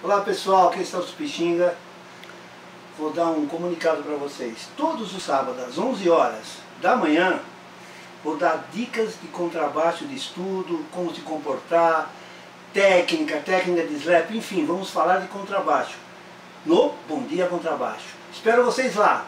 Olá pessoal, aqui é está o Supixinga. Vou dar um comunicado para vocês. Todos os sábados, às 11 horas da manhã, vou dar dicas de contrabaixo de estudo, como se comportar, técnica, técnica de slap, enfim, vamos falar de contrabaixo no Bom Dia Contrabaixo. Espero vocês lá!